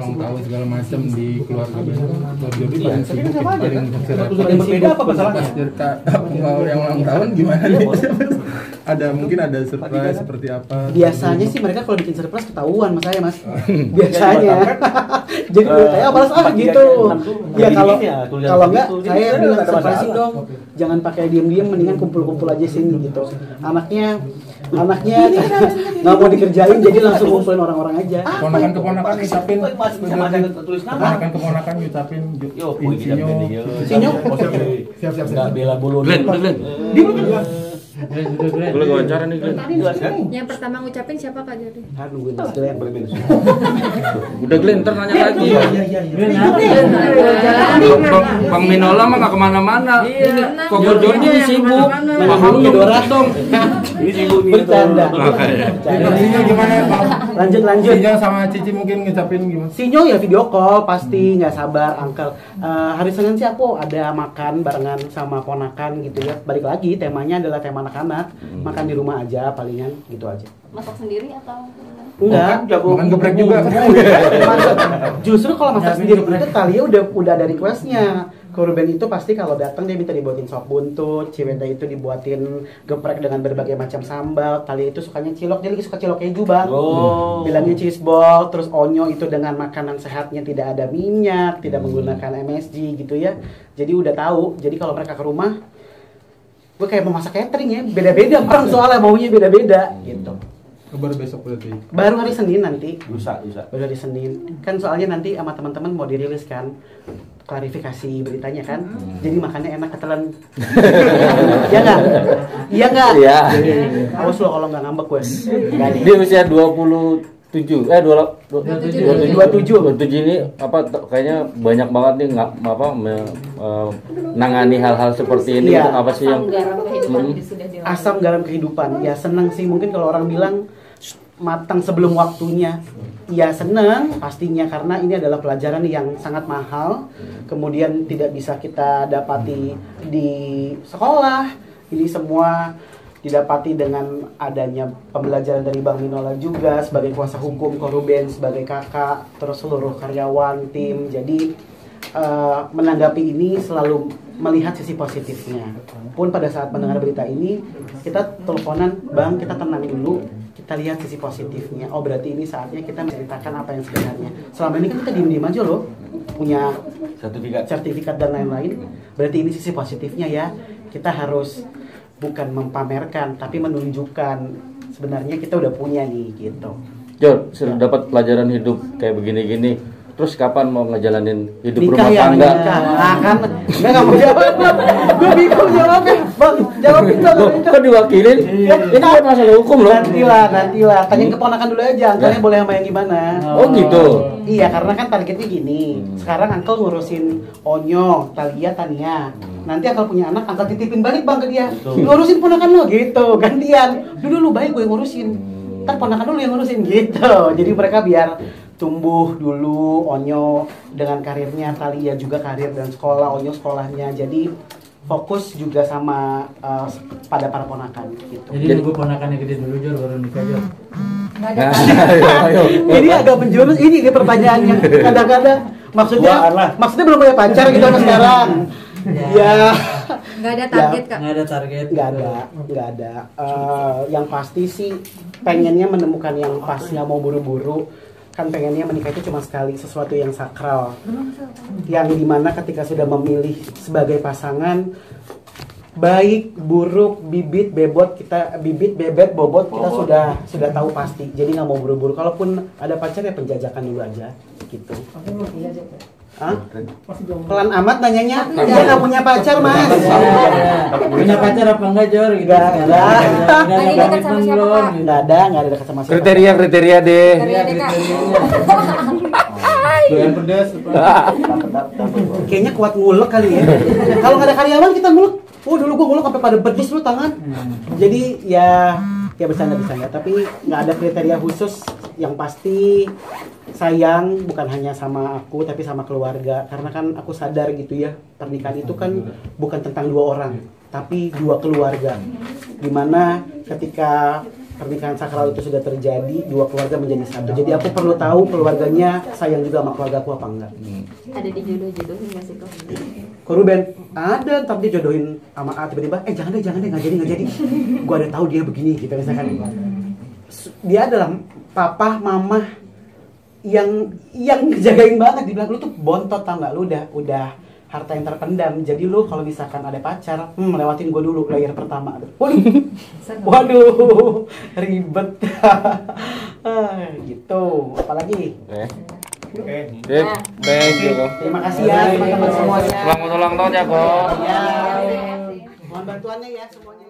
tahu segala macam di keluarga Ben keluarga paling sibuk ya, paling Yang berbeda apa masalahnya? cerita yang ulang tahun gimana? Nih ada mungkin ada surprise seperti apa Biasanya sih mereka kalau bikin surprise ketahuan mas saya mas. Biasanya. Jadi menurut saya balas ah gitu. Ya kalau kalau enggak saya bilang surprise dong. Jangan pakai diem-diem, mendingan kumpul-kumpul aja sini gitu. Anaknya anaknya nggak mau dikerjain jadi langsung kumpulin orang-orang aja. keponakan keponakan ngucapin nama. keponakan keponakan ngucapin Yo, dia. Sinyo. siap siap siap bela bulu. Glenn. Glenn. Gue lagi wawancara nih Glenn. Yang pertama ngucapin siapa Kak Jody? Ah, nungguin Mas Glenn. Udah Glenn, ntar nanya lagi. Jalan. Bang, Bang Minola mah gak ke mana-mana. Iya. Kok Jody ini sibuk. Paham Dora. dong. Ini sibuk nih. Bercanda. Insinyo gimana Bang? Lanjut lanjut. Insinyo sama Cici mungkin ngucapin gimana Sinyo ya video call pasti nggak sabar Uncle. Eh, hari Senin sih aku ada makan barengan sama ponakan gitu ya. Balik lagi temanya adalah tema anak-anak. Makan di rumah aja palingan gitu aja. Masak sendiri atau? Enggak. makan geprek juga Justru kalau masak sendiri itu Talia udah udah ada requestnya. Korban itu pasti kalau datang dia minta dibuatin sop buntut, Ciwenda itu dibuatin geprek dengan berbagai macam sambal, Talia itu sukanya cilok, dia lagi suka cilok keju bang. Oh. Bilangnya cheese ball, terus onyo itu dengan makanan sehatnya tidak ada minyak, tidak menggunakan MSG gitu ya. Jadi udah tahu. Jadi kalau mereka ke rumah, gue kayak mau masak catering ya, beda-beda orang soalnya maunya beda-beda gitu. kabar besok berarti Baru hari Senin nanti, Lusa, lusa. baru hari Senin. Kan soalnya nanti sama teman-teman mau dirilis kan klarifikasi beritanya kan. Jadi makannya enak ketelan. Iya nggak? Iya nggak? Iya. Awas lo kalau nggak ngambek gue. Dia usia 27 eh 27 27. 27 ini apa kayaknya banyak banget nih nggak apa me- eh, nangani hal-hal seperti ini. Itu apa sih yang Asam garam kehidupan Hmm. asam garam kehidupan. Ya seneng sih. Mungkin kalau orang bilang matang sebelum waktunya. Ya seneng pastinya. Karena ini adalah pelajaran yang sangat mahal. Kemudian tidak bisa kita dapati di sekolah. Ini semua didapati dengan adanya pembelajaran dari Bang Minola juga sebagai kuasa hukum Koruben sebagai kakak terus seluruh karyawan tim jadi eh, menanggapi ini selalu melihat sisi positifnya. Pun pada saat mendengar berita ini, kita teleponan, bang kita tenang dulu, kita lihat sisi positifnya. Oh berarti ini saatnya kita menceritakan apa yang sebenarnya. Selama ini kan kita diem-diem aja loh, punya Sertifikat. sertifikat dan lain-lain. Berarti ini sisi positifnya ya. Kita harus bukan mempamerkan, tapi menunjukkan sebenarnya kita udah punya nih gitu. Jor, sudah dapat pelajaran hidup kayak begini-gini. Terus kapan mau ngejalanin hidup nikah rumah ya tangga? nikah. Nah kan. Enggak nggak mau jawab. Gue bingung jawabnya bang jawabin dong Kok, kok diwakilin? Ini kan masalah hukum loh. nantilah nantilah. Tanyain keponakan dulu aja angkelnya Nah. boleh sama yang gimana. Oh gitu. iya karena kan targetnya gini. Hmm. sekarang angkel ngurusin Onyo Talia Tania. Nanti angkel punya anak angkel titipin balik bang ke dia. Ngurusin ponakan lo gitu. Gantian. Dulu lu baik gue ngurusin. Ntar ponakan dulu yang ngurusin gitu. Jadi mereka biar tumbuh dulu Onyo dengan karirnya Talia juga karir dan sekolah Onyo sekolahnya jadi fokus juga sama eh, pada para ponakan gitu Jadi nunggu ponakannya gede dulu Jor baru nikah Jor. Nggak ada. Nah, ayo, ayo. ini agak menjurus ini dia pertanyaannya kadang-kadang maksudnya maksudnya belum punya pacar gitu sama sekarang ya Nggak ada target Kak. Nggak ada target. nggak ada nggak ada Eh, yang pasti sih pengennya menemukan yang pas nggak mau buru-buru kan pengennya menikah itu cuma sekali sesuatu yang sakral. Yang di mana ketika sudah memilih sebagai pasangan baik buruk bibit bebot kita bibit bebet bobot kita sudah sudah tahu pasti. Jadi nggak mau buru-buru. Kalaupun ada pacar ya penjajakan dulu aja gitu. Hah? pelan amat nanyanya. Dia nggak punya pacar mas Punya pacar apa enggak Jor? Gitu. Nggak ada. Nggak Lagi ada dekat sama komitmen siapa, belum, Kak? gitu. nggak ada nggak ada dekat sama siapa. Kriteria kriteria deh. Kriteria deh, Kak. doyan pedas kayaknya kuat ngulek kali ya. Kalau nggak ada karyawan kita ngulek. Oh dulu gua ngulek sampai pada bedis lu tangan. Jadi ya ya bercanda bercanda tapi nggak ada kriteria khusus. Yang pasti sayang bukan hanya sama aku tapi sama keluarga. Karena kan aku sadar gitu ya pernikahan itu kan bukan tentang dua orang tapi dua keluarga. Di mana ketika pernikahan sakral itu sudah terjadi dua keluarga menjadi satu jadi aku perlu tahu keluarganya sayang juga sama keluarga aku apa enggak. Ada di jodoh-jodohin nggak sih kok? Ruben? Ada ntar dia jodohin sama A tiba-tiba eh jangan deh jangan deh nggak jadi nggak jadi. Gua ada tahu dia begini gitu misalkan. Dia adalah papa mama yang yang ngejagain banget. Dibilang lu tuh bontot tau nggak? Lu udah udah harta yang terpendam. Jadi lu kalau misalkan ada pacar hmm, lewatin gua dulu layer pertama. Waduh. Waduh ribet. Ah, gitu. Apalagi? Oke. Oke. You, Ko. terima kasih ya teman-teman semuanya Selamat ulang tahun ya, Ko. ya mohon bantuannya ya semuanya